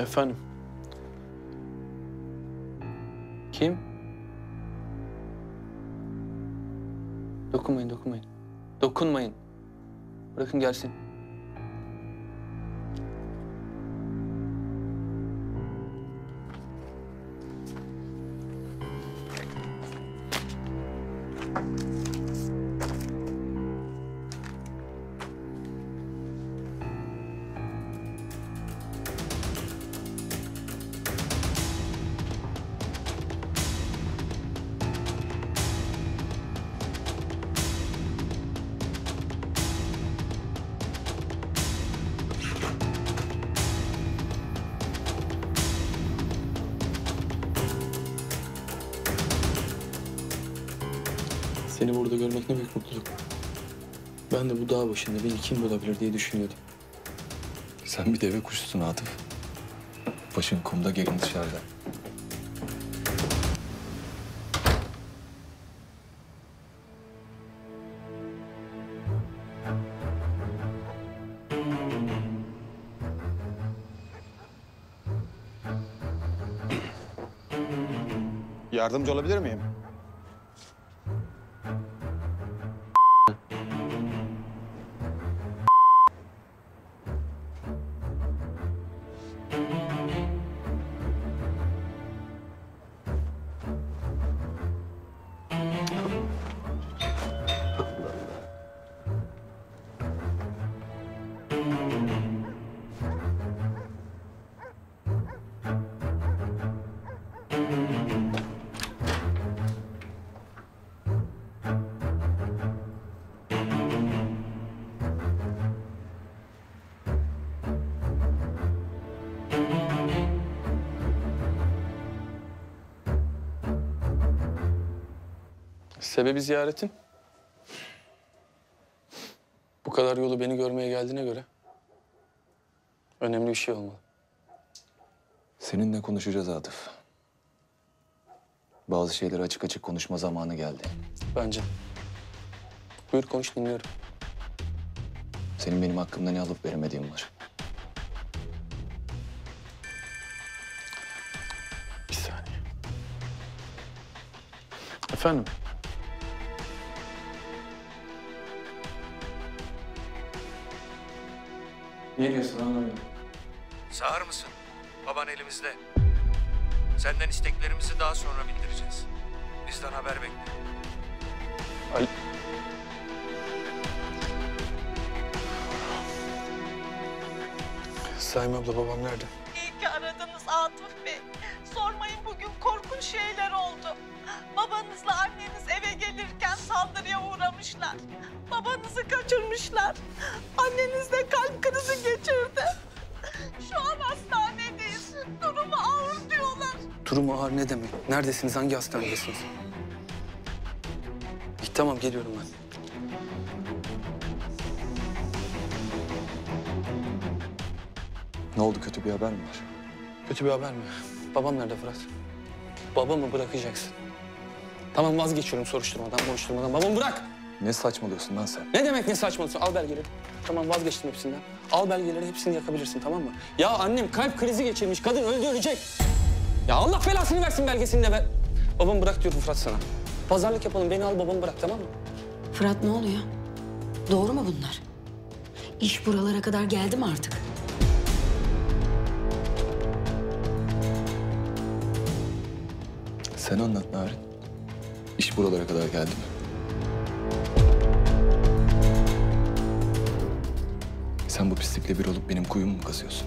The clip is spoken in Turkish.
Efendim? Kim? Dokunmayın, dokunmayın. Dokunmayın. Bırakın gelsin. Seni burada görmek ne büyük mutluluk. Ben de bu dağ başında beni kim bulabilir diye düşünüyordum. Sen bir deve kuşusun Atıf. Başın kumda gelin dışarıda. Yardımcı olabilir miyim? Sebebi ziyaretin? Bu kadar yolu beni görmeye geldiğine göre önemli bir şey olmalı. Seninle konuşacağız Atıf. Bazı şeyleri açık açık konuşma zamanı geldi. Bence. Buyur konuş dinliyorum. Senin benim hakkımda ne alıp veremediğin var. Bir saniye. Efendim? Ne diyorsun anlamıyorum. Sağır mısın? Baban elimizde. Senden isteklerimizi daha sonra bildireceğiz. Bizden haber bekle. Ali... Saim abla babam nerede? İyi ki aradınız Atıf Bey. Sormayın bugün korkunç şeyler oldu. Babanızla anneniz eve gelirken saldırıya uğramışlar. Babanızı kaçırmışlar. Anneniz de kalp Durumu ağır ne demek? Neredesiniz? Hangi hastanedesiniz? İyi, tamam geliyorum ben. Ne oldu kötü bir haber mi var? Kötü bir haber mi? Babam nerede Fırat? Babamı bırakacaksın. Tamam vazgeçiyorum soruşturmadan, konuşturmadan. Babamı bırak! Ne saçmalıyorsun lan sen? Ne demek ne saçmalıyorsun? Al belgeleri. Tamam vazgeçtim hepsinden. Al belgeleri hepsini yakabilirsin tamam mı? Ya annem kalp krizi geçirmiş. Kadın öldü ölecek. Ya Allah belasını versin belgesini de be. Babamı bırak diyorum Fırat sana. Pazarlık yapalım beni al babamı bırak tamam mı? Fırat ne oluyor? Doğru mu bunlar? İş buralara kadar geldi mi artık? Sen anlat Narin. İş buralara kadar geldi mi? Sen bu pislikle bir olup benim kuyumu mu kazıyorsun?